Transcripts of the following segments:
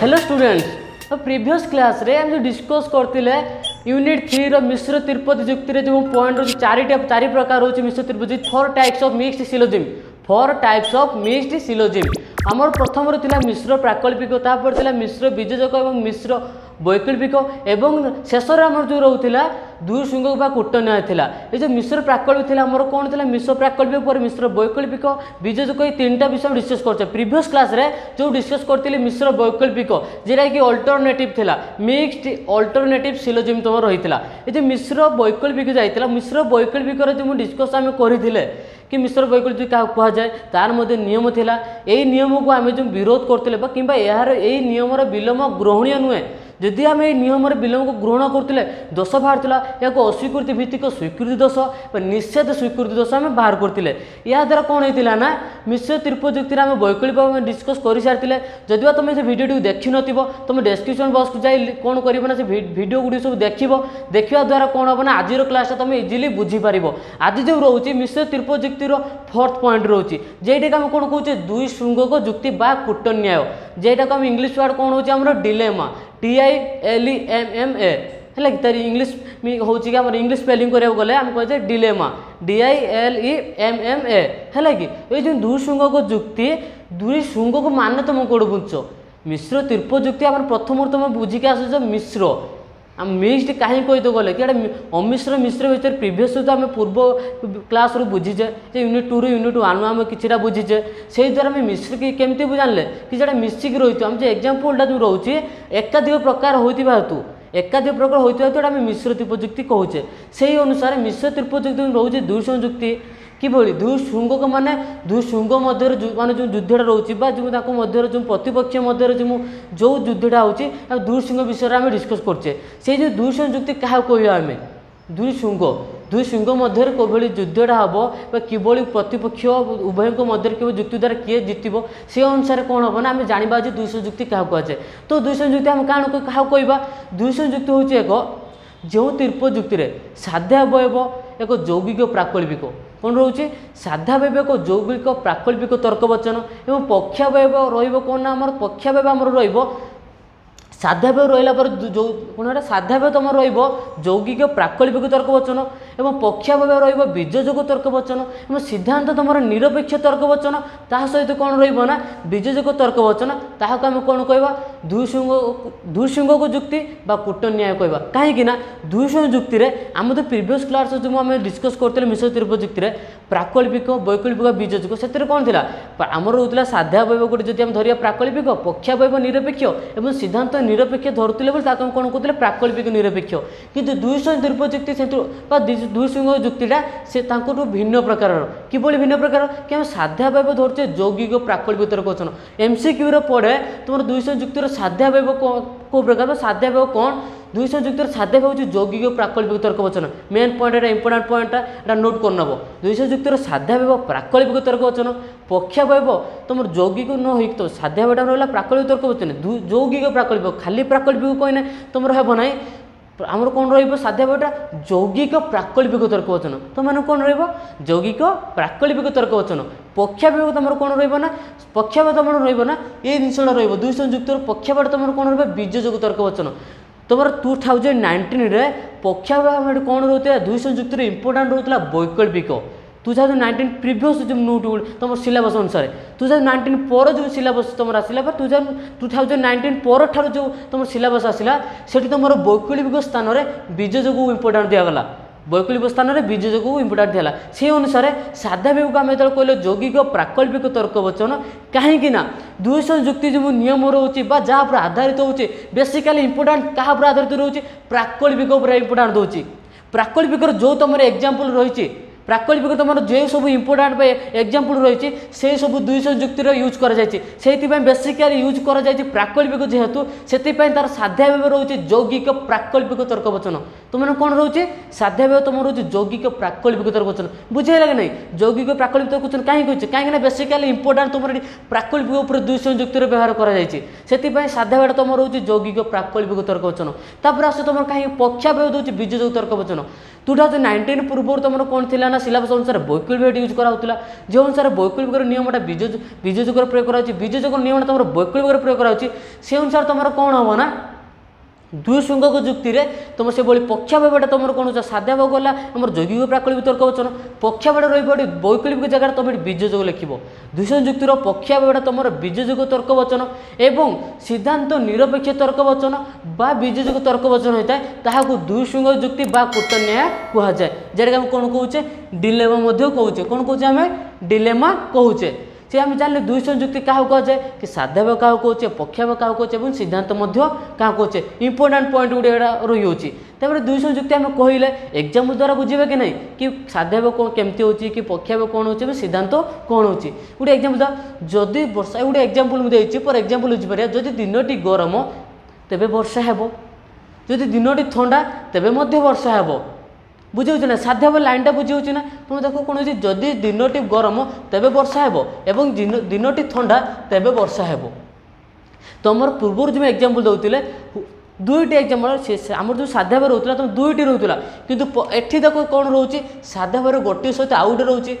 hello students तो previous class आम जो डिस्कस करते यूनिट थ्री रिश्र तिरपति जुक्ति जो पॉइंट रोचे चार चार प्रकार रोचे मिश्र Tirupati four types of mixed syllogism four types of mixed syllogism आम प्रथम मिश्र प्राकल्पिक मिश्र विजोजक और मिश्र ବୈକଳ୍ପିକ ଏବଂ ଶେଷରେ ଆମର ଯେଉଁ ରହୁଥିଲା ଦୁଇ ଶୃଙ୍ଗ ବା କୂଟନ୍ୟାୟ ଥିଲା ଏ ଯେଉଁ ମିଶ୍ର ପ୍ରାକଳ୍ପ ଥିଲା ଆମର କ'ଣ ଥିଲା ମିଶ୍ର ପ୍ରାକଳ୍ପ ପରେ ମିଶ୍ର ବୈକଳ୍ପିକ ବିଜେଜ କହି ତିନିଟା ବିଷୟ ଡିସ୍କସ୍ କରୁଛେ ପ୍ରିଭିୟସ୍ କ୍ଲାସ୍ରେ ଯେଉଁ ଡିସ୍କସ୍ କରିଥିଲି ମିଶ୍ର ବୈକଳ୍ପିକ ଯେଉଁଟାକି ଅଲ୍ଟରନେଟିଭ୍ ଥିଲା ମିକ୍ସଡ ଅଲ୍ଟରନେଟିଭ୍ ସିଲୋଜିମ୍ ତୁମର ରହିଥିଲା ଏ ଯେଉଁ ମିଶ୍ର ବୈକଳ୍ପିକ ଯାଇଥିଲା ମିଶ୍ର ବୈକଳ୍ପିକର ଯେଉଁ ଡିସ୍କସ୍ ଆମେ କରିଥିଲେ কি মিশ্র বৈকল্পিক কাহু কুহযায় তার মধ্যে নিয়ম লা এই নিয়মকু আমি যে বিরোধ করলে বা কিংবা এর এই নিয়মর বিলম্ব গ্রহণীয় নুহে ଯଦି ଆମେ ଏହି ନିୟମରେ ବିଲମ୍ବକୁ ଗ୍ରହଣ କରୁଥିଲେ ଦୋଷ ବାହାରୁଥିଲା ଏହାକୁ ଅସ୍ୱୀକୃତି ଭିତ୍ତିକ ସ୍ୱୀକୃତି ଦୋଷ ବା ନିଷେଧ ସ୍ୱୀକୃତି ଦୋଷ ଆମେ ବାହାର କରିଥିଲେ ଏହାଦ୍ୱାରା କ'ଣ ହେଇଥିଲା ନା ମିଶ୍ର ତ୍ରିପଯୁକ୍ତିରେ ଆମେ ବୈକଳ୍ପିକ ଭାବେ ଡିସ୍କସ୍ କରିସାରିଥିଲେ ଯଦି ବା ତୁମେ ସେ ଭିଡ଼ିଓଟିକୁ ଦେଖିନଥିବ ତୁମେ ଡେସ୍କ୍ରିପସନ୍ ବକ୍ସକୁ ଯାଇ କ'ଣ କରିବ ନା ସେ ଭିଡ଼ିଓ ଗୁଡ଼ିକ ସବୁ ଦେଖିବ ଦେଖିବା ଦ୍ୱାରା କ'ଣ ହେବ ନା ଆଜିର କ୍ଲାସ୍ଟା ତୁମେ ଇଜିଲି ବୁଝିପାରିବ ଆଜି ଯେଉଁ ରହୁଛି ମିଶ୍ର ତ୍ରିପଯୁକ୍ତିର ଫୋର୍ଥ ପଏଣ୍ଟ ରହୁଛି যেইটাকে আমি কোণ কৌছে দুই শৃঙ্গক যুক্তি বা কূটন্যায় যেটাকে আমি ইংলিশ ওয়ার্ড কোণ হচ্ছে আমার dilemma D I L E M M A ହେଲା କି ତାର ଇଂଲିଶ ହେଉଛି କି ଆମର ଇଂଲିଶ ସ୍ପେଲିଂ କରିବାକୁ ଗଲେ ଆମେ କହୁଛେ dilemma D I L E M M A ହେଲା କି ଏଇ ଯେଉଁ ଦୁଇ ଶୃଙ୍ଗକ ଯୁକ୍ତି ଦୁଇ ଶୃଙ୍ଗକୁ ମାନେ ତମ କୋଡ଼ ବୁଞ୍ଚ ମିଶ୍ର ତୀର୍ପ ଯୁକ୍ତି ଆମର ପ୍ରଥମରୁ ତମେ ବୁଝିକି ଆସୁଛ ମିଶ୍ର ଆମେ ମିକ୍ସଡ୍ କାହିଁ କହିଦେଉ କି ଏଇଟା ଅମିଶ୍ର ମିଶ୍ର ଭିତରେ ପ୍ରିଭିୟସ୍ ତ ଆମେ ପୂର୍ବ କ୍ଲାସ୍ରୁ ବୁଝିଛେ ଯେ ୟୁନିଟ୍ ଟୁରୁ ୟୁନିଟ୍ ୱାନ୍ ଆମେ କିଛିଟା ବୁଝିଛେ ସେଇ ଦ୍ୱାରା ଆମେ ମିଶ୍ରିକି କେମିତି ଜାଣିଲେ କି ଯେଉଁଟା ମିଶିକି ରହିଛୁ ଆମେ ଯେ ଏକ୍ଜାମ୍ପଲ୍ଟା ଯେଉଁ ରହୁଛି ଏକାଧିକ ପ୍ରକାର ହୋଇଥିବା ହେତୁ একাধিক প্রকার হইতে হয়তো আমি মিশ্র ত্রিপযুক্তি কহুছে সেই অনুসারে মিশ্র ত্রিপযুক্তি রয়েছে দুই সংযুক্তি কিভাবে দুই শৃঙ্গক মানে দুই শৃঙ্গ মধ্যে মানে যে যুদ্ধটা রয়েছে বা যে তাঁর মধ্যে যে প্রতিপক্ষ মধ্যে যে যে যুদ্ধটা হচ্ছে দুই শৃঙ্গ বিষয়ে আমি ডিসকস করছে সেই যে দুই শৃঙ্গ যুক্তি কাহ কহা আমি দুই শৃঙ্গ দুই শৃঙ্গ মধ্যে কোভাবে যুদ্ধটা হব বা কিভাবে প্রতিপক্ষ উভয় মধ্যে কেবল যুক্তি দ্বারা কি জিতব সে অনুসারে কোণ হব না আমি জাঁয়া যে দুইশ যুক্তি কাহ কুহযায়ে তো দুইশ যুক্তি আমি কাহ কাহ কহা দুইশ যুক্তি হচ্ছে এক যে তীর্প যুক্তি সাধ্য অবয়ব এক যৌগিক প্রাকল্পিক କ'ଣ ରହୁଛି ସାଧାବ୍ୟବକ ଯୌଗିକ ପ୍ରାକଳ୍ପିକ ତର୍କବଚନ ଏବଂ ପକ୍ଷାବୟବ ରହିବ କ'ଣ ନା ଆମର ପକ୍ଷାବୟବ ଆମର ରହିବ ସାଧାବ୍ୟ ରହିଲା ପରେ ଯେଉଁ କ'ଣ ସାଧାବ୍ୟ ତୁମର ରହିବ ଯୌଗିକ ପ୍ରାକଳ୍ପିକ ତର୍କବଚନ ଏବଂ ପକ୍ଷା ଭାବେ ରହିବ ବୀଜଯୋଗ ତର୍କ ବଚନ ଏବଂ ସିଦ୍ଧାନ୍ତ ତୁମର ନିରପେକ୍ଷ ତର୍କ ବଚନ ତାହା ସହିତ କ'ଣ ରହିବ ନା ବୀଜଯୋଗ ତର୍କ ବଚନ ତାହାକୁ ଆମେ କ'ଣ କହିବା ଦୁଇଶୃଙ୍ଗ ଦୁଇଶୃଙ୍ଗକୁ ଯୁକ୍ତି ବା କୂଟନ୍ୟାୟ କହିବା କାହିଁକି ନା ଦୁଇଶୃଙ୍ଗ ଯୁକ୍ତିରେ ଆମ ତ ପ୍ରିଭିୟସ୍ କ୍ଲାସ୍ ଯେଉଁ ଆମେ ଡିସ୍କସ୍ କରୁଥିଲେ ମିଶ୍ର ତ୍ରିପ ଯୁକ୍ତିରେ ପ୍ରାକଳ୍ପିକ ବୈକଳ୍ପିକ ବୀଜଯୋଗ ସେଥିରେ କ'ଣ ଥିଲା ଆମର ରହୁଥିଲା ସାଧା ବୈବ ଗୋଟେ ଯଦି ଆମେ ଧରିବା ପ୍ରାକଳ୍ପିକ ପକ୍ଷା ବୈବ ନିରପେକ୍ଷ ଏବଂ ସିଦ୍ଧାନ୍ତ ନିରପେକ୍ଷ ଧରୁଥିଲେ ବୋଲି ତାକୁ ଆମେ କ'ଣ କହୁଥିଲେ ପ୍ରାକଳ୍ପିକ ନିରପେକ୍ଷ କିନ୍ତୁ ଦୁଇଶହ ତ୍ରିପ ଯୁକ୍ତି ସେଥିରୁ ବା দুই শৃঙ্গ যুক্তিটা সে ତାଙ୍କଠୁ ভিন্ন প্রকারর কিভাবে ভিন্ন প্রকার କି ଆମେ ସାଧ୍ୟା ধরছে যৌগিক ଯୌଗିକ ପ୍ରାକଳ୍ପିତର କ୍ୱେଶ୍ଚନ ଏମ୍ পড়ে তোমার দুই শৃঙ্গ যুক্তির ଶୃଙ୍ଗ ଯୁକ୍ତିର ସାଧ୍ୟା ଭାବ କେଉଁ ପ୍ରକାର ସାଧ୍ୟା ଭାବ କ'ଣ দুই সংযুক্তর সাধ্য হচ্ছে যৌগিক প্রাকল্পিক তর্ক বচন মেন পয়েন্ট এটা ইম্পর্টাট পয়েন্টটা এটা নোট করে নেব দুই শৃঙ্গ সংযুক্তর সাধ্যাবয়ব প্রাকল্পিক তর্ক বচন পক্ষাবয়ব তোমার যৌগিক ন হই তো সাধ্যাবয়টা রহলা প্রাকল্পিক তর্ক বচন যৌগিক প্রাকল্পিক খালি প্রাকল্পিক কই তোমার হব না ଆମର କ'ଣ ରହିବ ସାଧ୍ୟାବଟା ଯୌଗିକ ପ୍ରାକଳ୍ପିକ ତର୍କ ବଚନ ତୁମମାନଙ୍କୁ କ'ଣ ରହିବ ଯୌଗିକ ପ୍ରାକଳ୍ପିକ ତର୍କ ବଚନ ପକ୍ଷାବିଭାଗ ତୁମର କ'ଣ ରହିବ ନା ପକ୍ଷାପାତ ତୁମର ରହିବ ନା ଏ ଜିନିଷଟା ରହିବ ଦୁଇ ସଂଯୁକ୍ତର ପକ୍ଷାପାତ ତୁମର କ'ଣ ରହିବ ବୀଜଯୋଗ ତର୍କ ବଚନ ତୁମର ଟୁ ଥାଉଜେଣ୍ଡ নাইন্টিন্রে পক্ষাভাবে କଣ ରହୁଥିଲା ଦୁଇ সংযুক্তির ইম্পর্টাট ରହୁଥିଲା ବୈକଳ୍ପିକ ଟୁ ଥାଉଜେଣ୍ଡ ନାଇଣ୍ଟିନ୍ ପ୍ରିଭିୟସ୍ ଯେଉଁ ନୁ ଟୁ ତୁମ ସିଲାବସ୍ ଅନୁସାରେ ଟୁ ଥାଉଜେଣ୍ଡ ନାଇଣ୍ଟିନ୍ ପର ଯେଉଁ ସିଲାବସ୍ ତୁମର ଆସିଲା ବା two thousand two thousand nineteen ପରଠାରୁ ଯେଉଁ ତୁମର ସିଲାବସ୍ ଆସିଲା ସେଠି ତୁମର ବୈକଳ୍ପିକ ସ୍ଥାନରେ ବିଜୟକୁ ଇମ୍ପୋର୍ଟାଣ୍ଟ ଦିଆଗଲା ବୈକଳ୍ପିକ ସ୍ଥାନରେ ବିଜୟକୁ ଇମ୍ପୋର୍ଟାଣ୍ଟ ଦିଆଗଲା ସେ ଅନୁସାରେ ସାଧା ବିଭାଗକୁ ଆମେ ଯେତେବେଳେ କହିଲେ ଯୌଗିକ ପ୍ରାକଳ୍ପିକ ତର୍କ ବଚନ କାହିଁକି ନା ଦୁଇଶହ ଯୁକ୍ତି ଯେଉଁ ନିୟମ ରହୁଛି ବା ଯାହା ଉପରେ ଆଧାରିତ ହେଉଛି ବେସିକାଲି ଇମ୍ପୋର୍ଟାଣ୍ଟ କାହା ଉପରେ ଆଧାରିତ ରହୁଛି ପ୍ରାକଳ୍ପିକ ଉପରେ ଇମ୍ପୋର୍ଟାଣ୍ଟ ଦେଉଛି ପ୍ରାକଳ୍ପିକର ଯେଉଁ ତୁମର ଏକ୍ଜାମ୍ପଲ୍ ରହିଛି ପ୍ରାକଳ୍ପିକ ତୁମର ଯେଉଁସବୁ ଇମ୍ପୋର୍ଟାଣ୍ଟ ବା ଏକ୍ଜାମ୍ପଲ୍ ରହିଛି ସେସବୁ ଦୁଇଶହ ଯୁକ୍ତିର ୟୁଜ୍ କରାଯାଇଛି ସେଇଥିପାଇଁ ବେସିକାଲି ୟୁଜ୍ କରାଯାଇଛି ପ୍ରାକଳ୍ପିକ ଯେହେତୁ ସେଥିପାଇଁ ତା'ର ସାଧ୍ୟାଭାବ ରହୁଛି ଯୌଗିକ ପ୍ରାକଳ୍ପିକ ତର୍କବଚନ ତୁମର କ'ଣ ରହୁଛି ସାଧ୍ୟାଭାବ ତୁମର ରହୁଛି ଯୌଗିକ ପ୍ରାକଳ୍ପିକ ତର୍କବଚନ ବୁଝେଇଲା କି ନାହିଁ ଯୌଗିକ ପ୍ରାକଳ୍ପିକ ତର୍କବଚନ କାହିଁକି ହେଉଛି କାହିଁକିନା ବେସିକାଲି ଇମ୍ପୋର୍ଟାଣ୍ଟ ତୁମର ଏଠି ପ୍ରାକଳ୍ପିକ ଉପରେ ଦୁଇଶହ ଯୁକ୍ତିର ବ୍ୟବହାର କରାଯାଇଛି ସେଥିପାଇଁ ସାଧ୍ୟାଭାବ ତୁମର ରହୁଛି ଯୌଗିକ ପ୍ରାକଳ୍ପିକ ତର୍କବଚନ ତାପରେ ଆସୁଛି ତୁମର କାହିଁକି ପକ୍ଷାଭାବ ଦେଉଛି ବିଜୟ ଯୌ ତର୍କବଚନ ଟୁ ଥାଉଜେଣ୍ଡ ନାଇଣ୍ଟିନ୍ ପୂର୍ବରୁ ତୁମର କ'ଣ ଥିଲା ନା সিলাবস অনুসারে বৈকুল বেড ইউজ করা হচ্ছিল যে অনুসারে বৈকুল বেগর নিয়মটা বিজু বিজু যুগর প্রয়োগ করা হচ্ছে বিজু যুগর নিয়মটা তোমার বৈকুল বেগর প্রয়োগ করা হচ্ছে সে অনুসারে তোমার কম হব না দুই শৃঙ্গক যুক্তি তোমার সেভাবে পক্ষাভাবটা তোমার কোণ সাধ্য সাধ্যাভাব গলা আমার যৌগিক প্রাকল্পিক তর্ক বচন পক্ষাভাবে রহব এটি বৈকল্পিক জায়গায় তুমি এটি যোগ লিখব দূষণ যুক্তির পক্ষাভাবটা তোমার বীর্যযোগ তর্ক বচন এবং সিদ্ধান্ত নিরপেক্ষ তর্ক বচন বা বীর্যযোগ তর্ক বচন হয়ে থাকে তাহলে দুই শৃঙ্গ যুক্তি বা কূটন্যায় কুহযায় যেটাকে আমি কোণ কৌছে ডিলেমা মধ্যে কৌছে কোণ কৌছে আমি ডিলেমা কৌছে ସେ ଆମେ ଜାଣିଲେ ଦୁଇ ସଂଯୁକ୍ତି କାହାକୁ କୁହାଯାଏ କି ସାଧବ କାହାକୁ କହୁଛେ ପକ୍ଷାବ କାହାକୁ କହୁଛେ ଏବଂ ସିଦ୍ଧାନ୍ତ ମଧ୍ୟ କାହାକୁ କହୁଛେ ଇମ୍ପୋର୍ଟାଣ୍ଟ ପଏଣ୍ଟ ଗୁଡ଼ିଏ ଏଇଟା ରହିଅଛି ତାପରେ ଦୁଇ ସଂଯୁକ୍ତି ଆମେ କହିଲେ ଏକ୍ଜାମ୍ ଦ୍ୱାରା ବୁଝିବେ କି ନାହିଁ କି ସାଧବ କ'ଣ କେମିତି ହେଉଛି କି ପକ୍ଷାବ କ'ଣ ହେଉଛି ଏବଂ ସିଦ୍ଧାନ୍ତ କ'ଣ ହେଉଛି ଗୋଟେ ଏକ୍ଜାମ୍ପଲ୍ ଦେବା ଯଦି ବର୍ଷା ଗୋଟେ ଏକ୍ଜାମ୍ପଲ୍ ମୁଁ ଦେଇଛି ଫର୍ ଏକ୍ଜାମ୍ପଲ୍ ବୁଝିପାରିବା ଯଦି ଦିନଟି ଗରମ ତେବେ ବର୍ଷା ହେବ ଯଦି ଦିନଟି ଥଣ୍ଡା ତେବେ ମଧ୍ୟ ବର୍ଷା ହେବ বুঝাউছি না সাধ্যাভাবে লাইনটা বুঝাউছি না তুমি তাকে কোণী যদি দিনটি গরম তেবে বর্ষা হব এবং দিনটি থা তেবে বর্ষা হব তোমার পূর্বর যে এক্সাম্পল দেলে দুইটি এক্সাম্পল আমার যে সাধ্যাভাবে রোলা তুমি দুইটি রোলা কিন্তু এটি তাকে কোণ রয়েছে সাধ্যাভাবে গোটিয়ে সহ আউ গোটে রয়েছে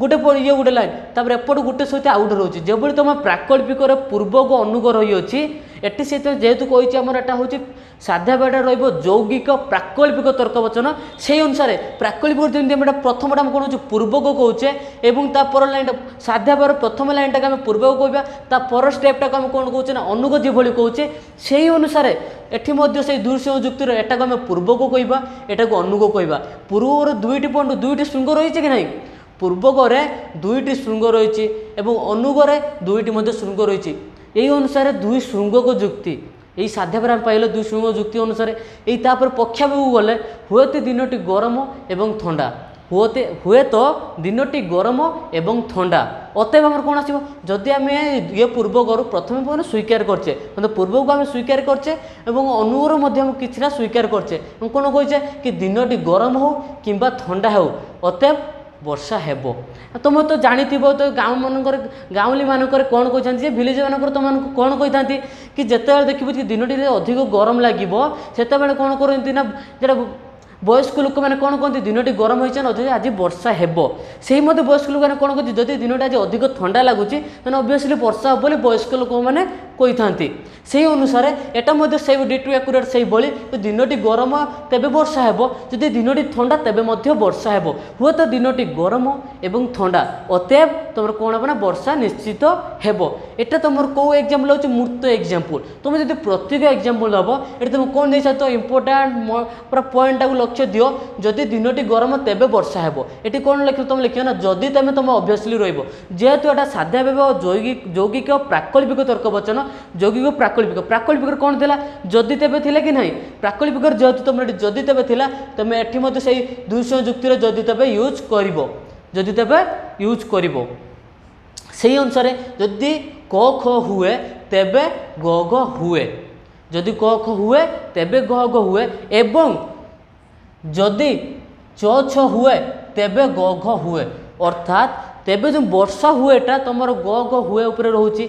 গোটে যাও গোটে লাইন তাপরে এপট গোটে সহ আউ গোটে রয়েছে যেভাবে তোমার প্রাকল্পিকর পূর্বক অনুগ রয়েছে এটি সে যেহেতু কইছে আমার এটা হচ্ছে সাধ্যা বেটা রহব যৌগিক প্রাকল্পিক তর্কবচন সেই অনুসারে প্রাকল্পিক যেমন আমি এটা প্রথমটা আমি কোণ হচ্ছে পূর্বক কৌছে এবং তা লাইনটা সাধ্যা বের প্রথম লাইনটাকে আমি পূর্বক কোবা তা স্টেপটাকে আমি কোণ কৌছে না অনুগ যেভাবে কৌছে সেই অনুসারে এটি মধ্যে সেই দুই যুক্তি এটাকে আমি পূর্বক কইবা এটাকে অনুগ কইবা পূর্বর দুইটি পয়েন্ট দুইটি শৃঙ্গ রয়েছে কি না পূর্ব দুইটি শৃঙ্গ রয়েছে এবং অনুগড়ে দুইটি মধ্যে শৃঙ্গ রয়েছে এই অনুসারে দুই শৃঙ্গক যুক্তি এই সাধ্যপরে আমি পাইলে দুই শৃঙ্গ যুক্তি অনুসারে এই তারপরে পক্ষাভূ গলে হুয়েতে দিনটি গরম এবং থা হুয়েতে হুয়েত দিনটি গরম এবং থা অতএব আমার কোণ আসব যদি আমি ইয়ে পূর্ব গরু প্রথমে পর্যন্ত স্বীকার করছে কিন্তু পূর্বকু আমি স্বীকার করছে এবং অনুগর মধ্যে আমি কিছুটা স্বীকার করছে কোণ কইছে কি দিনটি গরম হোক কিংবা থা হোক অতএব ବର୍ଷା ହେବ ତୁମେ ତ ଜାଣିଥିବ ତ ଗାଁମାନଙ୍କରେ ଗାଉଁଲିମାନଙ୍କରେ କ'ଣ କହିଛନ୍ତି ଯେ ଭିଲେଜମାନଙ୍କର ତୁମମାନଙ୍କୁ କ'ଣ କହିଥାନ୍ତି କି ଯେତେବେଳେ ଦେଖିବୁ କି ଦିନଟିରେ ଅଧିକ ଗରମ ଲାଗିବ ସେତେବେଳେ କ'ଣ କରନ୍ତି ନା ଯେଉଁଟା ବୟସ୍କ ଲୋକମାନେ କ'ଣ କହନ୍ତି ଦିନଟି ଗରମ ହୋଇଛି ନା ଯଦି ଆଜି ବର୍ଷା ହେବ ସେହି ମଧ୍ୟ ବୟସ୍କ ଲୋକମାନେ କ'ଣ କହନ୍ତି ଯଦି ଦିନଟା ଆଜି ଅଧିକ ଥଣ୍ଡା ଲାଗୁଛି ତେଣୁ ଅଭିଅସଲି ବର୍ଷା ହେବ ବୋଲି ବୟସ୍କ ଲୋକମାନେ କହିଥାନ୍ତି ସେହି ଅନୁସାରେ ଏଇଟା ମଧ୍ୟ ସେଇ ଡିଟୁ ଆକୁରେଟ୍ ସେହିଭଳି ଦିନଟି ଗରମ ତେବେ ବର୍ଷା ହେବ ଯଦି ଦିନଟି ଥଣ୍ଡା ତେବେ ମଧ୍ୟ ବର୍ଷା ହେବ ହୁଏତ ଦିନଟି ଗରମ ଏବଂ ଥଣ୍ଡା ଅତଏବ ତୁମର କ'ଣ ହେବ ନା ବର୍ଷା ନିଶ୍ଚିତ ହେବ ଏଇଟା ତୁମର କେଉଁ ଏକ୍ଜାମ୍ପଲ୍ ହେଉଛି ମୂର୍ତ୍ତ ଏକ୍ଜାମ୍ପଲ୍ ତୁମେ ଯଦି ପ୍ରତ୍ୟେକ ଏକ୍ଜାମ୍ପଲ୍ ହେବ ଏଠି ତୁମେ କ'ଣ ଦେଇସାରିଥ ଇମ୍ପୋର୍ଟାଣ୍ଟ ପୁରା ପଏଣ୍ଟଟାକୁ ଲକ୍ଷ୍ୟ ଦିଅ ଯଦି ଦିନଟି ଗରମ ତେବେ ବର୍ଷା ହେବ ଏଠି କ'ଣ ଲେଖିବ ତୁମେ ଲେଖିବ ନା ଯଦି ତୁମେ ତୁମ ଅଭ୍ୟାସଲି ରହିବ ଯେହେତୁ ଏଇଟା ସାଧ୍ୟା ବ୍ୟବ ଯୌଗିକ ଯୌଗିକ ପ୍ରାକଳ୍ପିକ ତର୍କ ବଚନ যৌগিক প্রাকল্পিক প্রাকল্পিকর কোণ লা যদি তেবে লা কি না প্রাকল্পিকর যেহেতু তোমার এটি যদি তেবে লা তুমি এটি মধ্যে সেই দুইশহ যুক্তির যদি তেবে ইউজ করব যদি তেবে ইউজ করব সেই অনুসারে যদি ক খ হুয়ে তেবে গ ঘ হুয়ে যদি ক খ হুয়ে তেবে গ ঘ হুয়ে এবং যদি চ ছ হুয়ে তেবে গ ঘ হুয়ে অর্থাৎ তেবে যে বর্ষা হুয়েটা তোমার গ ঘ হুয়ে উপরে রয়েছে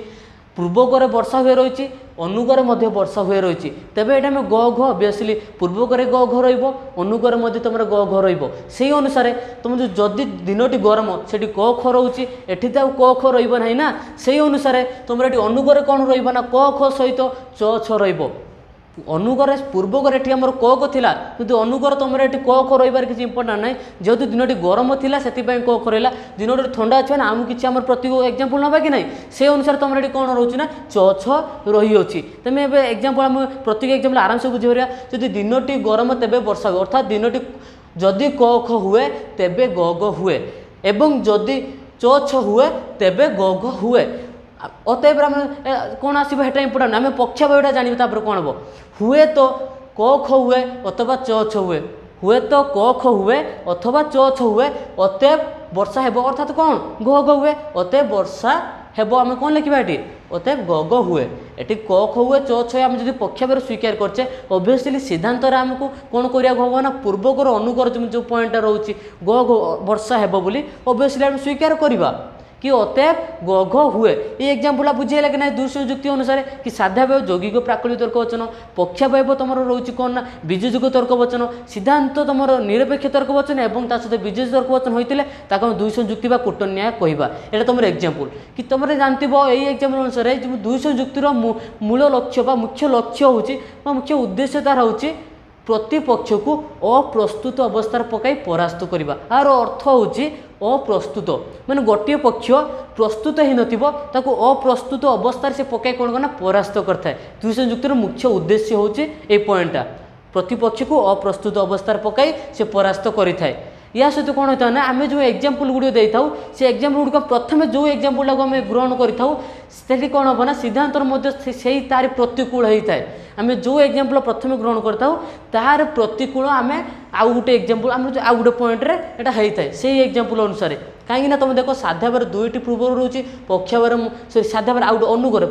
ପୂର୍ବକରେ ବର୍ଷା ହୁଏ ରହିଛି ଅନୁକରେ ମଧ୍ୟ ବର୍ଷା ହୁଏ ରହିଛି ତେବେ ଏଇଟା ଆମେ ଗ ଘ ଅଭିଅସ୍ଲି ପୂର୍ବକରେ ଗ ଘ ରହିବ ଅନୁକରେ ମଧ୍ୟ ତୁମର ଗ ଘ ରହିବ ସେହି ଅନୁସାରେ ତୁମର ଯଦି ଦିନଟି ଗରମ ସେଠି କ ଖ ରହୁଛି ଏଠି ତ ଆଉ କ ଖ ରହିବ ନାହିଁ ନା ସେହି ଅନୁସାରେ ତୁମର ଏଠି ଅନୁକରେ କ'ଣ ରହିବ ନା କ ଖ ସହିତ ଚ ଛ ରହିବ অনুগরে পূর্বগরে এটি আমার কোক লা কিন্তু অনুগর তোমার এটি কোক রহবার কিছু ইম্পর্টাট নাই যেহেতু দিনটি গরম লা সে কোক রহলা দিনটি থা আছে আমি কিছু আমার প্রতি এক্সাম্পল নেবা কি না সে অনুসারে তোমার এটি কোণ রয়েছে না চ ছ রহিছি তুমি এবার এক্সাম্পল আমি প্রতি এক্সাম্পল আরামসে পড়া যদি দিনটি গরম তেবে বর্ষা অর্থাৎ দিনটি যদি কোক হুয়ে তেবে গগ হুয়ে এবং যদি চ ছ হুয়ে তেবে গগ হুয়ে ଅତଏବ ଆମେ କ'ଣ ଆସିବ ସେଇଟା ଇମ୍ପୋର୍ଟାଣ୍ଟ ଆମେ ପକ୍ଷାବୟଟା ଜାଣିବୁ ତାପରେ କ'ଣ ହେବ ହୁଏତ କ ଖ ହୁଏ ଅଥବା ଚ ଛ ହୁଏ ହୁଏତ କ ଖ ହୁଏ ଅଥବା ଚ ଛ ହୁଏ ଅତଏବ ବର୍ଷା ହେବ ଅର୍ଥାତ୍ କ'ଣ ଘ ଘ ହୁଏ ଅତଏବ ବର୍ଷା ହେବ ଆମେ କ'ଣ ଲେଖିବା ଏଠି ଅତଏବ ଗ ଗ ହୁଏ ଏଠି କ ଖ ହୁଏ ଚ ଛଏ ଆମେ ଯଦି ପକ୍ଷାବରେ ସ୍ୱୀକାର କରିଛେ ଅଭିୟସଲି ସିଦ୍ଧାନ୍ତରେ ଆମକୁ କ'ଣ କରିବାକୁ ହେବ ନା ପୂର୍ବକର ଅନୁକର ଯେଉଁ ପଏଣ୍ଟଟା ରହୁଛି ଗ ଘ ବର୍ଷା ହେବ ବୋଲି ଅଭିୟସଲି ଆମେ ସ୍ୱୀକାର କରିବା कि अतएव गघ हुए ये एक्जामपल बुझे कि ना दूसरी युक्ति अनुसार कि साध्यावय यौगिक प्राकृतिक तर्क वचन पक्षावय तुम रोचे कौन ना बीजयुग तर्क वचन सिद्धांत तुम निरपेक्ष तर्क वचन और सहित बीजयुज तर्क वचन होते दुईश युक्ति বা কোটন ন্যায় কহবা এটা তোমার এক্সাম্পল কি তোমার জানিব এই এক্সাম্পল অনুসারে দুইশ যুক্তির মূল लक्ष्य বা मुख्य লক্ষ্য হচ্ছে বা মুখ্য উদ্দেশ্য তার ପ୍ରତିପକ୍ଷକୁ ଅପ୍ରସ୍ତୁତ ଅବସ୍ଥାରେ ପକାଇ ପରାସ୍ତ କରିବା ଏହାର ଅର୍ଥ ହେଉଛି ଅପ୍ରସ୍ତୁତ ମାନେ ଗୋଟିଏ ପକ୍ଷ ପ୍ରସ୍ତୁତ ହୋଇନଥିବ ତାକୁ ଅପ୍ରସ୍ତୁତ ଅବସ୍ଥାରେ ସେ ପକାଇ କ'ଣ କରେନା ପରାସ୍ତ କରିଥାଏ ଟ୍ୟୁସନ ଯୁକ୍ତିର ମୁଖ୍ୟ ଉଦ୍ଦେଶ୍ୟ ହେଉଛି ଏଇ ପଏଣ୍ଟଟା ପ୍ରତିପକ୍ଷକୁ ଅପ୍ରସ୍ତୁତ ଅବସ୍ଥାରେ ପକାଇ ସେ ପରାସ୍ତ କରିଥାଏ या सहित कौन होता है ना आम जो एक्जामपल गुड़ी दे था से एक्जामपल गुड़िक प्रथम जो एक्जामपल टाक आम ग्रहण करें कौन हम ना सिद्धांतर से ही तार प्रतिकूल होता है आम जो एक्जामपल प्रथम ग्रहण कर तार प्रतिकूल आम आउ गोटे एक्जामपल आम आउ गोटे पॉइंट एटा होता है से एक्जामपल अनुसार कहीं तुम देख साधाबार दुईटी पूर्व रोचे पक्षाबार सरी साधाबार आउ गोटे अनुगर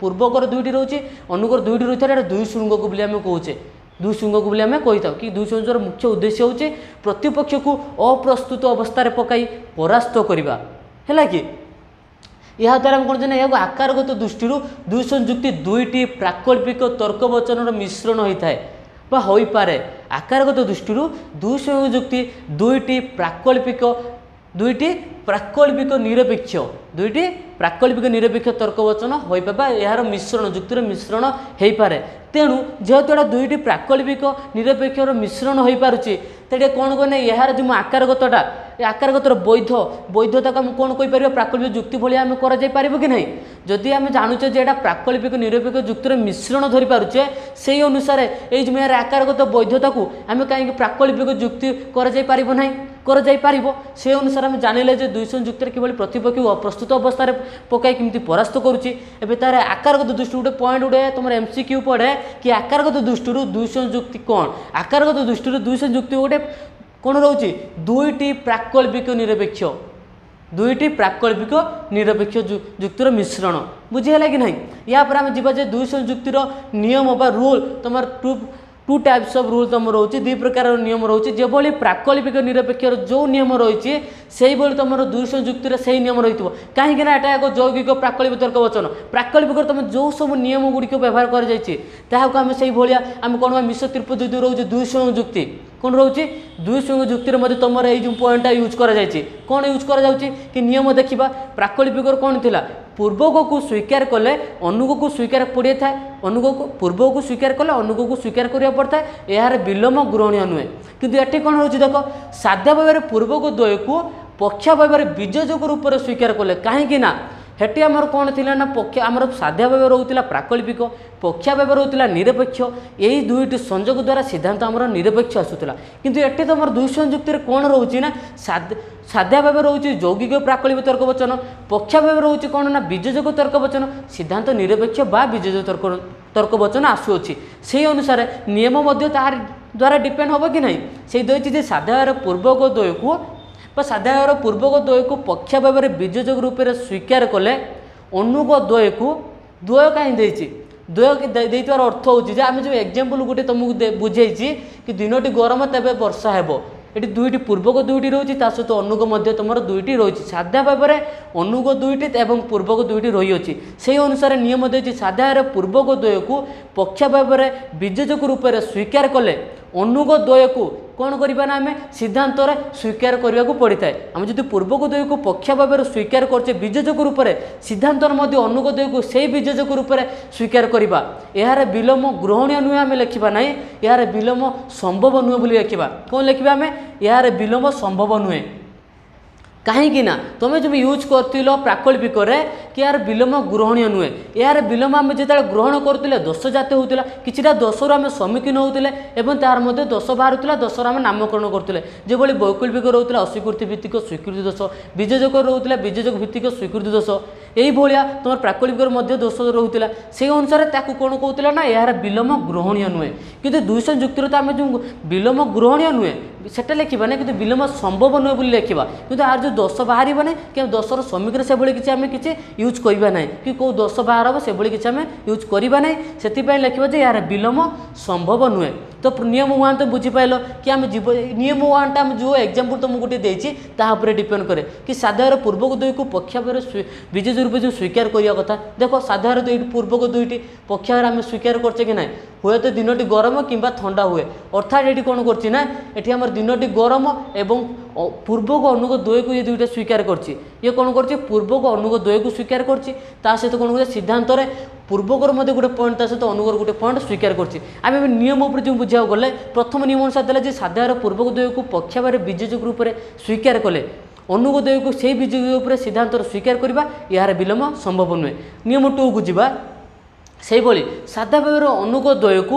पूर्वकर दुईटी रोचे अनुगर दुईटी रही है दुई शृंग को बोली आम कहे ଦୁଃଶୃଙ୍ଗକୁ ବୋଲି ଆମେ କହିଥାଉ କି ଦୁଃଶୃଙ୍ଗର ମୁଖ୍ୟ ଉଦ୍ଦେଶ୍ୟ ହେଉଛି ପ୍ରତିପକ୍ଷକୁ ଅପ୍ରସ୍ତୁତ ଅବସ୍ଥାରେ ପକାଇ ପରାସ୍ତ କରିବା ହେଲା କି ଏହାଦ୍ୱାରା ଆମେ କ'ଣ ଜାଣିବା ଏହାକୁ ଆକାରଗତ ଦୃଷ୍ଟିରୁ ଦୁଇଶହ ଯୁକ୍ତି ଦୁଇଟି ପ୍ରାକଳ୍ପିକ ତର୍କବଚନର ମିଶ୍ରଣ ହୋଇଥାଏ বা হয়ে পড়ে আকারগত দৃষ্টি দুইশহ যুক্তি দুইটি প্রাকল্পিক দুইটি প্রাকল্পিক নিরপেক্ষ দুইটি প্রাকল্পিক নিরপেক্ষ তর্কবচন হয়ে বা এর মিশ্রণ যুক্তির মিশ্রণ হয়ে পড়ে ତେଣୁ ଯେହେତୁ ଏଇଟା ଦୁଇଟି ପ୍ରାକଳ୍ପିକ ନିରପେକ୍ଷର ମିଶ୍ରଣ ହୋଇପାରୁଛି তেড়ে কোণ কনে এর যে আকারগতটা এই আকারগতর বৈধ বৈধতাকে আমি কোণ কইপার প্রাকল্পিক যুক্তি ভাল আমি করা যাইপারিব কি না যদি আমি জানুছে যে এটা প্রাকল্পিক নিরপেক্ষ যুক্তির মিশ্রণ ধরি পারুছে সেই অনুসারে এই যে এর আকারগত বৈধতাকে আমি কাইকি প্রাকল্পিক যুক্তি করা যাইপারিব না করা যাইপারিব সেই অনুসারে আমি জানিলে যে দুইশন যুক্তির কিভাবে প্রতিপক্ষ প্রস্তুত অবস্থায় পকাই কেমি পরাস্ত করুছি এবার তার আকারগত দৃষ্টি গোটে পয়েন্ট গোটে তোমার এমসিকিউ পড়ে কি আকারগত দৃষ্টি দুইশন যুক্তি কণ আকারগত দৃষ্টি দুইশন যুক্তি গোটে কোণ রয়েছে দুইটি প্রাকল্পিক নিরপেক্ষ দুইটি প্রাকল্পিক নিরপেক্ষ যুক্তির মিশ্রণ বুঝিগাল কি না ইয়াপরে আমি যা যে দুইশ যুক্তির নিয়ম বা রুল তোমার two two types of rule তোমার রয়েছে দুই প্রকার নিয়ম রয়েছে যেভাবে প্রাকল্পিক নিরপেক্ষর যে নিয়ম রয়েছে সেইভাবে তোমার দুইশ যুক্তির সেই নিয়ম রয়েছে কাহিঁকি না এটা এক যৌগিক প্রাকল্পিক তর্ক বচন প্রাকল্পিকর তুমি যে সব নিয়মগুড়ি ব্যবহার করা যাই তাহলে আমি সেইভাবে আমি কোণ মিশ্র ত্রিপদ যুক্তি রয়েছে দুইশ যুক্তি কোণ রয়েছে দুই সঙ্গে যুক্তির মধ্যে তোমার এই যে পয়েন্টটা ইউজ করা যাইছে কোণ ইউজ করা যাচ্ছে কি নিয়ম দেখা প্রাকল্পিকর কোণ লা পূর্বকু স্বীকার কলে অনুগকু স্বীকার পড়ে থাকে অনুগকু পূর্বকু স্বীকার কলে অনুগকু স্বীকার করা পড়ে থাকে এর বিলম্ব গ্রহণীয় নুহে কিন্তু এটি কোণ হচ্ছে দেখ সাধ্যা ভাবে পূর্বক দ্বয়কু পক্ষ ভাবে বিযোজক রূপে স্বীকার কলে কাহি না সেটি আমার কোণ লা না পক্ষ আমার সাধ্য ভাবে রোলা প্রাকল্পিক পক্ষাভাবে রোলা নিরপেক্ষ এই দুইটি সংযোগ দ্বারা সিদ্ধান্ত আমার নিরপেক্ষ আসুলা কিন্তু এটি তোমার দুই সংযুক্তি কোণ রয়েছে না সাধ্যাভাবে রয়েছে যৌগিক প্রাকল্পিক তর্ক বচন পক্ষাভাবে রয়েছে কোণ না বিযোজক তর্ক বচন সিদ্ধান্ত নিরপেক্ষ বা বিযোজক তর্ক তর্ক বচন আসুছি সেই অনুসারে নিয়ম মধ্য তাহার দ্বারা ডিপেন্ড হব কি না সেই দই যে সাধ্যাভাবে পূর্বক দয়কু ବା সাধারণ পূর্বক ଦ୍ୱୟକୁ ପକ୍ଷ ଭାବରେ ବିଯୋଜକ ରୂପରେ ସ୍ୱୀକାର କଲେ ଅନୁକ ଦ୍ୱୟକୁ ଦ୍ୱୟ କାହିଁ ଦେଇଛି ଦ୍ୱୟ ଦେଇଥିବାର ଅର୍ଥ ହେଉଛି ଯେ ଆମେ ଯେଉଁ ଏକ୍ଜାମ୍ପଲ୍ ଗୋଟେ ତୁମକୁ ବୁଝେଇଛି କି ଦିନଟି ଗରମ ତେବେ ବର୍ଷା ହେବ এটি দুইটি পূর্বক দুইটি রয়েছে তা সহ অনুগ মধ্যে তোমার দুইটি রয়েছে সাধ্যা ভাবে অনুগ দুইটি এবং পূর্বক দুইটি রয়েছে সেই অনুসারে নিয়ম দিয়েছে সাধ্যাহার পূর্বক দ্বয়কু পক্ষ ভাবে বিযোজক রূপে স্বীকার কলে ଅନୁକ ଦ୍ୱୟକୁ କ'ଣ କରିବା ନା ଆମେ ସିଦ୍ଧାନ୍ତରେ ସ୍ୱୀକାର କରିବାକୁ ପଡ଼ିଥାଏ ଆମେ ଯଦି ପୂର୍ବକ ଦ୍ୱୟକୁ ପକ୍ଷ ଭାବରେ ସ୍ୱୀକାର କରୁଛେ ବିଜେଜକ ରୂପରେ ସିଦ୍ଧାନ୍ତରେ ମଧ୍ୟ ଅନୁକ ଦ୍ୱୟକୁ ସେହି ବିଜେଜକ ରୂପରେ ସ୍ୱୀକାର କରିବା ଏହାର ବିଲମ୍ବ ଗ୍ରହଣୀୟ ନୁହେଁ ଆମେ ଲେଖିବା ନାହିଁ ଏହାର ବିଲମ୍ବ ସମ୍ଭବ ନୁହେଁ ବୋଲି ଲେଖିବା କ'ଣ ଲେଖିବା ଆମେ ଏହାର ବିଲମ୍ବ ସମ୍ଭବ ନୁହେଁ କାହିଁକିନା ତୁମେ ଯେବେ ୟୁଜ୍ କରିଥିଲ ପ୍ରାକଳ୍ପିକରେ କି ଏହାର ବିଲମ୍ବ ଗ୍ରହଣୀୟ ନୁହେଁ ଏହାର ବିଲମ୍ବ ଆମେ ଯେତେବେଳେ ଗ୍ରହଣ କରୁଥିଲେ ଦୋଷ ଜାତି ହେଉଥିଲା କିଛିଟା ଦୋଷରୁ ଆମେ ସମ୍ମୁଖୀନ ହେଉଥିଲେ ଏବଂ ତାହାର ମଧ୍ୟ ଦୋଷ ବାହାରୁଥିଲା ଦୋଷର ଆମେ ନାମକରଣ କରୁଥିଲେ ଯେଭଳି ବୈକଳ୍ପିକ ରହୁଥିଲା ଅସ୍ୱୀକୃତି ଭିତ୍ତିକ ସ୍ୱୀକୃତି ଦୋଷ ବିଯୋଜକ ରହୁଥିଲା ବିଯୋଜକ ଭିତ୍ତିକ ସ୍ୱୀକୃତି ଦୋଷ ଏଇଭଳିଆ ତୁମର ପ୍ରାକଳ୍ପିକର ମଧ୍ୟ ଦୋଷ ରହୁଥିଲା ସେହି ଅନୁସାରେ ତାକୁ କ'ଣ କହୁଥିଲା ନା ଏହାର ବିଲମ୍ବ ଗ୍ରହଣୀୟ ନୁହେଁ କିନ୍ତୁ ଦୁଇଶହ ଯୁକ୍ତିର ତ ଆମେ ଯେଉଁ ବିଲମ୍ବ ଗ୍ରହଣୀୟ ନୁହେଁ ସେଟା ଲେଖିବା ନା କିନ୍ତୁ ବିଲମ୍ବ ସମ୍ଭବ ନୁହେଁ ବୋଲି ଲେଖିବା କିନ୍ତୁ ଏହାର ଯେଉଁ ଯେଉଁ ଦୋଷ ବାହାରିବ ନାହିଁ କି ଦୋଷର ସମ୍ମୁଖୀନ ସେଭଳି କିଛି ଆମେ କିଛି ୟୁଜ୍ କରିବା ନାହିଁ କି କେଉଁ ଦୋଷ ବାହାର ହେବ ସେଭଳି କିଛି ଆମେ ୟୁଜ୍ କରିବା ନାହିଁ ସେଥିପାଇଁ ଲେଖିବ ଯେ ଏହାର ବିଲମ୍ବ ସମ୍ଭବ ନୁହେଁ তো ନିୟମ ୱାନ୍ ତ ବୁଝିପାରିଲ କି ଆମେ ଜୀବ ନିୟମ ୱାନ୍ଟା ଆମେ ଯେଉଁ ଏକ୍ଜାମ୍ପଲ୍ ତୁମକୁ ଗୋଟେ ଦେଇଛି ତାହା ଉପରେ ଡିପେଣ୍ଡ କରେ କି ସାଧାରଣ ପୂର୍ବକ ଦୁଇକୁ ପକ୍ଷାଭାବରେ ବିଜେଜ ରୂପେ ଯେଉଁ ସ୍ୱୀକାର କରିବା କଥା ଦେଖ ସାଧାରଣ ଦୁଇଟି ପୂର୍ବକ ଦୁଇଟି ପକ୍ଷାଭାର ଆମେ ସ୍ୱୀକାର କରୁଛେ କି ନାହିଁ ହୁଏତ ଦିନଟି ଗରମ କିମ୍ବା ଥଣ୍ଡା ହୁଏ ଅର୍ଥାତ୍ ଏଠି କ'ଣ କରୁଛି ନା ଏଠି ଆମର ଦିନଟି ଗରମ ଏବଂ ପୂର୍ବକ ଅନୁଗ ଦ୍ୱୟକୁ ଇଏ ଦୁଇଟା ସ୍ୱୀକାର କରିଛି ଇଏ କ'ଣ କରୁଛି ପୂର୍ବକ ଅନୁଗ ଦ୍ୱୟକୁ ସ୍ୱୀକାର କରିଛି ତା ସହିତ କ'ଣ କରୁଛି ସିଦ୍ଧାନ୍ତରେ ପୂର୍ବଗର ମଧ୍ୟ ଗୋଟେ ପଏଣ୍ଟ ତା ସହିତ ଅନୁଗର ଗୋଟେ ପଏଣ୍ଟ ସ୍ୱୀକାର କରୁଛି ଆମେ ଏବେ ନିୟମ ଉପରେ ଯେଉଁ ବୁଝିବାକୁ ଗଲେ ପ୍ରଥମ ନିୟମ ଅନୁସାରେ ଦେଲା ଯେ ସାଧାର ପୂର୍ବଗ ଦ୍ୱୟକୁ ପକ୍ଷଭାବରେ ବିଜେ ଯୋଗ ରୂପରେ ସ୍ୱୀକାର କଲେ ଅନୁଗ ଦ୍ୱୟକୁ ସେହି ବିଜେ ଯୋଗ ଉପରେ ସିଦ୍ଧାନ୍ତର ସ୍ୱୀକାର କରିବା ଏହାର ବିଳମ୍ବ ସମ୍ଭବ ନୁହେଁ ନିୟମ ଟୁକୁ ଯିବା ସେହିଭଳି ସାଧାଭାବର ଅନୁଗ ଦ୍ୱୟକୁ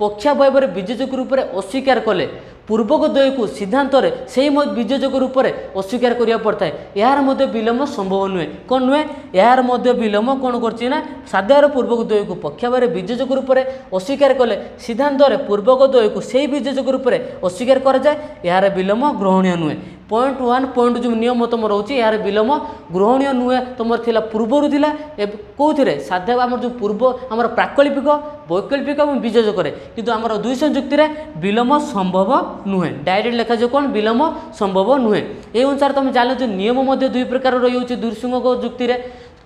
ପକ୍ଷାବୟବରେ ବିଜେ ଯୋଗ ରୂପରେ ଅସ୍ୱୀକାର କଲେ ପୂର୍ବକ ଦ୍ୱୟକୁ ସିଦ୍ଧାନ୍ତରେ ସେହି ବିଜୟ ଯୋଗ ରୂପରେ ଅସ୍ୱୀକାର କରିବାକୁ ପଡ଼ିଥାଏ ଏହାର ମଧ୍ୟ ବିଲମ୍ବ ସମ୍ଭବ ନୁହେଁ କ'ଣ ନୁହେଁ ଏହାର ମଧ୍ୟ ବିଲମ୍ବ କ'ଣ କରୁଛି ନା ସାଧ୍ୟର ପୂର୍ବକ ଦ୍ୱୟକୁ ପକ୍ଷପାତରେ ବିଜୟ ଯୋଗ ରୂପରେ ଅସ୍ୱୀକାର କଲେ ସିଦ୍ଧାନ୍ତରେ ପୂର୍ବକ ଦ୍ୱୟକୁ ସେହି ବିଜୟ ଯୋଗ ରୂପରେ ଅସ୍ୱୀକାର କରାଯାଏ ଏହାର ବିଲମ୍ବ ଗ୍ରହଣୀୟ ନୁହେଁ পয়েন্ট ওয়ান পয়েন্ট যে নিয়ম তোমার রয়েছে এর বিলম্ব গ্রহণীয় নুহে তোমার লা পূর্বরু লা কোথায় সাধারণ আমার যে পূর্ব আমার প্রাকল্পিক বৈকল্পিক এবং বিযোজকরে কিন্তু আমার দুই সংযুক্তিরে বিলম্ব সম্ভব নুহে ডাইরেক্ট লেখা যায় কোণ বিলম্ব সম্ভব নুহে এই অনুসারে তুমি জানো যে নিয়ম মধ্যে দুই প্রকার রয়েছে দুর্সিংহ যুক্তিরে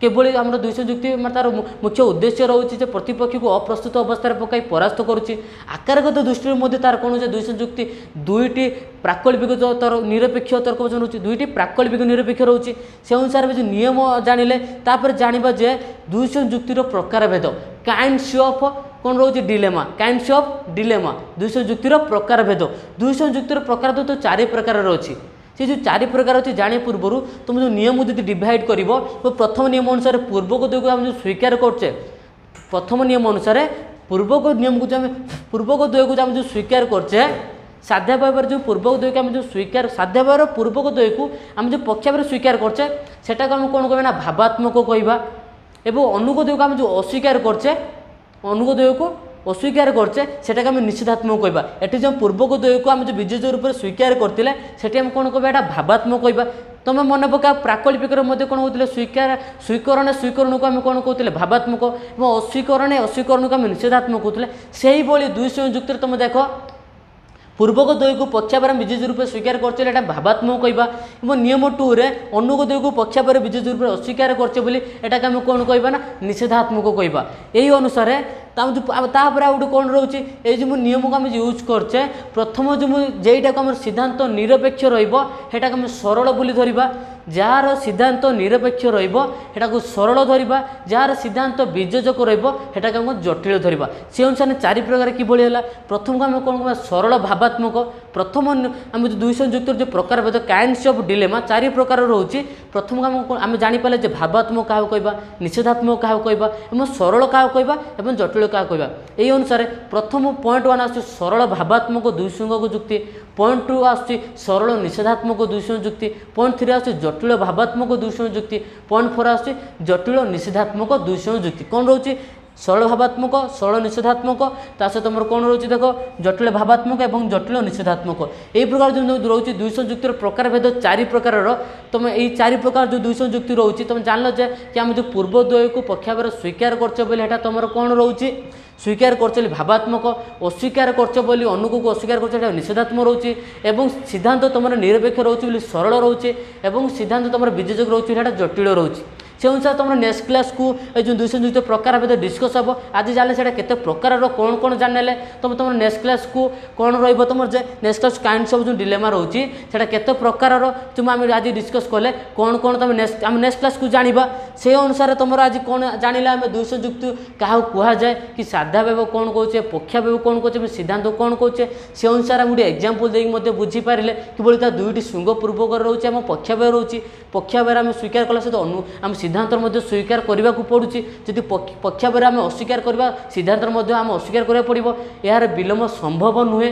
କିଭଳି ଆମର ଦୁଇଶହ ଯୁକ୍ତି ତାର ମୁଖ୍ୟ ଉଦ୍ଦେଶ୍ୟ ରହୁଛି ଯେ ପ୍ରତିପକ୍ଷକୁ ଅପ୍ରସ୍ତୁତ ଅବସ୍ଥାରେ ପକାଇ ପରାସ୍ତ କରୁଛି ଆକାରଗତ ଦୃଷ୍ଟିରୁ ମଧ୍ୟ ତାର କ'ଣ ହେଉଛି ଦୁଇଶହ ଯୁକ୍ତି ଦୁଇଟି ପ୍ରାକଳ୍ପିକ ତର ନିରପେକ୍ଷ ତର୍କ ବଚନ ରହୁଛି ଦୁଇଟି ପ୍ରାକଳ୍ପିକ ନିରପେକ୍ଷ ରହୁଛି ସେ ଅନୁସାରେ ଯେ ନିୟମ ଜାଣିଲେ ତାପରେ ଜାଣିବା ଯେ ଦୁଇଶହ ଯୁକ୍ତିର ପ୍ରକାରଭେଦ କାଇଣ୍ଡସ୍ ଅଫ୍ কোণ রয়েছে ডিলেমা কাইন্ডস অফ ডিলেমা দুইশ যুক্তির প্রকারভেদ দুইশ যুক্তির প্রকারভেদ তো চারি প্রকার রয়েছে সে যে চারি প্রকার হচ্ছে ଜାଣିବା পূর্ব তুমি যে নিয়ম যদি ডিভাইড করব প্রথম নিয়ম ଅନୁସାରେ পূর্বক ଯୋଗୁଁ আমি যে স্বীকার করছে প্রথম নিয়ম অনুসারে পূর্বক নিয়ম আমি পূর্বক দ্বয়ক আমি যে স্বীকার করছে সাধ্যাভাবের যে পূর্বক দ্বয়ক আমি যে স্বীকার সাধ্যাভাবের পূর্বক দ্বয়ক আমি যে পক্ষাভাবে স্বীকার করছে সেটাকে আমি কোণ কহবে না ভাবাত্মক কহা এবং অনুগ দ্বয়ক আমি যে অস্বীকার করছে অনুগ দ্বয়ক অস্বীকার করছে সেটাকে আমি নিষেধাত্মক কহবা এটি যে পূর্বগোদয়কে আমি যে বিজেজ রূপে স্বীকার করলে সেটি আমি কোণ কহবা এটা ভাবাত্মক কহবা তুমি মনে পকা প্রাকল্পিকর মধ্যে কোণ হোলে স্বীকার স্বীকরণে স্বীকরণকে আমি কোণ কৌলে ভাবাত্মক এবং অস্বীকরণে অস্বীকরণকে আমি নিষেধাত্মক কৌলে সেইভাবে দুই সংযুক্তির তুমি দেখ পূর্বগোদয়কে পক্ষাপরে বিজেজ রূপে স্বীকার করছে এটা ভাবাত্মক কহবা এবং নিয়ম টুরে অনুগোদয়কে পক্ষাপরে বিজেজ রূপে অস্বীকার করছে বলে এটাকে আমি কোণ কহবা না নিষেধাত্মক কহবা এই অনুসারে ତାପରେ ଆଉ ଗୋଟେ କ'ଣ ରହୁଛି ଏଇ ଯେଉଁ ନିୟମକୁ ଆମେ ୟୁଜ୍ କରୁଛେ ପ୍ରଥମ ଯେଉଁ ଯେଇଟାକୁ ଆମର ସିଦ୍ଧାନ୍ତ ନିରପେକ୍ଷ ରହିବ ସେଇଟାକୁ ଆମେ ସରଳ ବୋଲି ଧରିବା যার সিদ্ধান্ত নিরপেক্ষ রহব সেটা সরল ধরা যার সিদ্ধান্ত বিযোজক রহব সেটাকে আমি জটিল ধরা সে অনুসারে চারি প্রকার কিভাবে হল প্রথমকে আমি কোণ কবা সরল ভাবাত্মক প্রথম আমি দুই সংযুক্ত যে প্রকার ভেদ কাইন্ডস অফ ডিলেমা চারি প্রকার রয়েছে প্রথমকে আমি আমি জাঁপারে যে ভাবাত্মক কাহ কহবা নিষেধাত্মক কাহ কহবা এবং সরল কাহ কহবা এবং জটিল কাহ কহবা এই অনুসারে প্রথম পয়েন্ট ওয়ান আসছে সরল ভাবাত্মক দুই সংখ্যক যুক্তি পয়েন্ট টু আসছে সরল নিষেধাত্মক দূষণ যুক্তি পয়েন্ট থ্রি আসছে জটিল ভাবাত্মক দূষণ যুক্তি পয়েন্ট ফোর আসছে জটিল নিষেধাত্মক দূষণ যুক্তি কোণ রয়েছে সরল ভাবাত্মক সরল নিষেধাত্মক তা সহ তোমার কোণ রয়েছে দেখ জটিল ভাবাত্মক এবং জটিল নিষেধাত্মক এই প্রকার যে রয়েছে দূষণ যুক্তির প্রকারভেদ চারি প্রকারর তুমি এই চারি প্রকার যে দূষণ যুক্তি রয়েছে তুমি জানল যে কি আমি যে পূর্বদ্বয়কু পক্ষাবের স্বীকার করছো বলে এটা তোমার কোণ রয়েছে স্বীকার করছে বলে ভাবাত্মক অস্বীকার করছে বলে অনুকূলক অস্বীকার করছে এটা নিষেধাত্মক রয়েছে এবং সিদ্ধান্ত তোমার নিরপেক্ষ রয়েছে বলে সরল রয়েছে এবং সিদ্ধান্ত তোমার বিজেযোগ রয়েছে এটা জটিল রয়েছে ସେ ଅନୁସାରେ ତୁମର ନେକ୍ସଟ କ୍ଲାସ୍କୁ ଏ ଯେଉଁ ଦୁଇଶହ ଯୁକ୍ତ ପ୍ରକାର ଭେଦ ଡିସ୍କସ୍ ହେବ ଆଜି ଜାଣିଲେ ସେଇଟା କେତେ ପ୍ରକାରର କ'ଣ କ'ଣ ଜାଣିନେଲେ ତୁମେ ତୁମର ନେକ୍ସଟ କ୍ଲାସ୍କୁ କ'ଣ ରହିବ ତୁମର ଯେ ନେକ୍ସଟ କ୍ଲାସ୍ କାଇଣ୍ଡ ସବୁ ଯେଉଁ ଡିଲେମା ରହୁଛି ସେଇଟା କେତେ ପ୍ରକାରର ତୁମେ ଆମେ ଆଜି ଡିସ୍କସ୍ କଲେ କ'ଣ କ'ଣ ତୁମେ ନେକ୍ସଟ ଆମେ ନେକ୍ସଟ କ୍ଲାସ୍କୁ ଜାଣିବା ସେ ଅନୁସାରେ ତୁମର ଆଜି କ'ଣ ଜାଣିଲେ ଆମେ ଦୁଇଶହ ଯୁକ୍ତ କାହାକୁ କୁହାଯାଏ କି ସାଧା ବ୍ୟବ କ'ଣ କହୁଛେ ପକ୍ଷାବ୍ୟବ କ'ଣ କହୁଛେ ଆମେ ସିଦ୍ଧାନ୍ତ କ'ଣ କହୁଛେ ସେ ଅନୁସାରେ ଆମେ ଗୋଟେ ଏକ୍ଜାମ୍ପଲ୍ ଦେଇକି ମଧ୍ୟ ବୁଝିପାରିଲେ କିଭଳି ତା ଦୁଇଟି ଶୃଙ୍ଗ ପୂର୍ବକରେ ରହୁଛି ଆମ ପକ୍ଷାବ୍ୟୟ ରହୁଛି ପକ୍ଷାବ୍ୟୟରେ ଆମେ ସ୍ୱୀକାର କଲା ସହିତ ଅନୁ ଆମେ ସିଦ୍ଧାନ୍ତର ମଧ୍ୟ ସ୍ୱୀକାର କରିବାକୁ ପଡ଼ୁଛି ଯଦି ପକ୍ଷପରେ ଆମେ ଅସ୍ୱୀକାର କରିବା ସିଦ୍ଧାନ୍ତର ମଧ୍ୟ ଆମେ ଅସ୍ୱୀକାର କରିବାକୁ ପଡ଼ିବ ଏହାର ବିଲମ୍ବ ସମ୍ଭବ ନୁହେଁ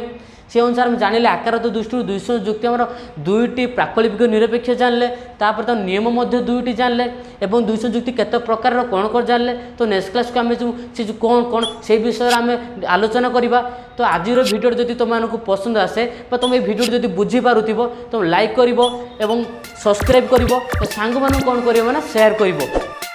ସେ ଅନୁସାରେ ଆମେ ଜାଣିଲେ ଆକାରତ ଦୃଷ୍ଟିରୁ ଦୁଇଶହ ଯୁକ୍ତି ଆମର ଦୁଇଟି ପ୍ରାକଳ୍ପିକ ନିରପେକ୍ଷ ଜାଣିଲେ ତାପରେ ତାର ନିୟମ ମଧ୍ୟ ଦୁଇଟି ଜାଣିଲେ ଏବଂ ଦୁଇଶହ ଯୁକ୍ତି କେତେ ପ୍ରକାରର କ'ଣ କ'ଣ ଜାଣିଲେ ତ ନେକ୍ସଟ କ୍ଲାସ୍କୁ ଆମେ ଯେଉଁ ସେ ଯେଉଁ କ'ଣ କ'ଣ ସେଇ ବିଷୟରେ ଆମେ ଆଲୋଚନା କରିବା ତ ଆଜିର ଭିଡ଼ିଓଟି ଯଦି ତୁମମାନଙ୍କୁ ପସନ୍ଦ ଆସେ ବା ତୁମେ ଏଇ ଭିଡ଼ିଓଟି ଯଦି ବୁଝିପାରୁଥିବ ତୁମେ ଲାଇକ୍ କରିବ ଏବଂ ସବସ୍କ୍ରାଇବ୍ କରିବ ସାଙ୍ଗମାନଙ୍କୁ କ'ଣ କରିବ ମାନେ ସେୟାର କରିବ